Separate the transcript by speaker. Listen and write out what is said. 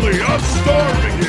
Speaker 1: I'm starving.